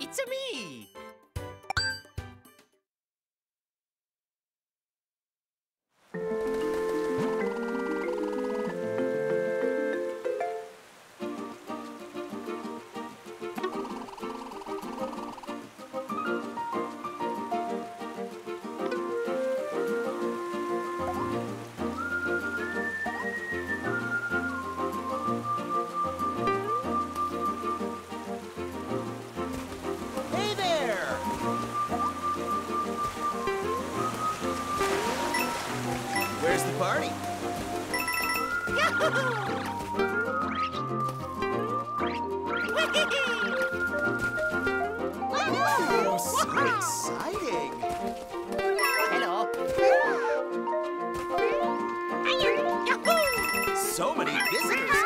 It's a me. Where's the party? Oh, so exciting! Hello. So many visitors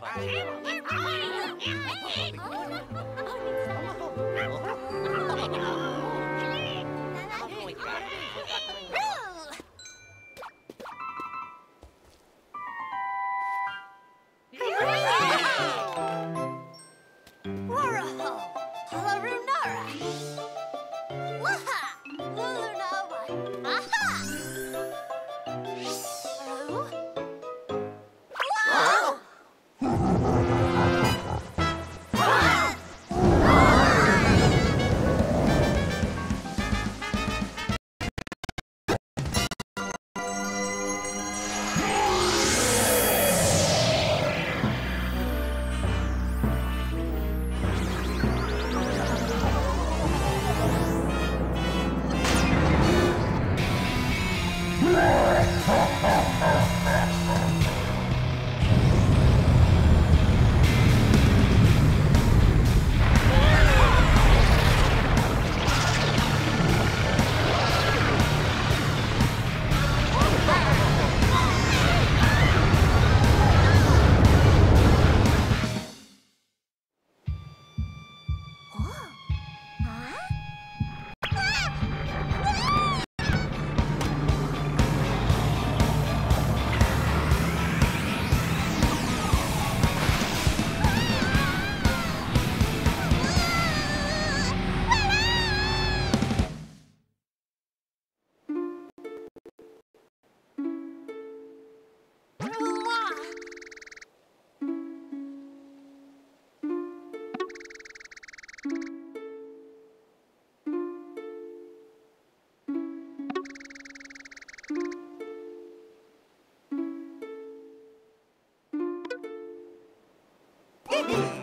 Bye. Huh?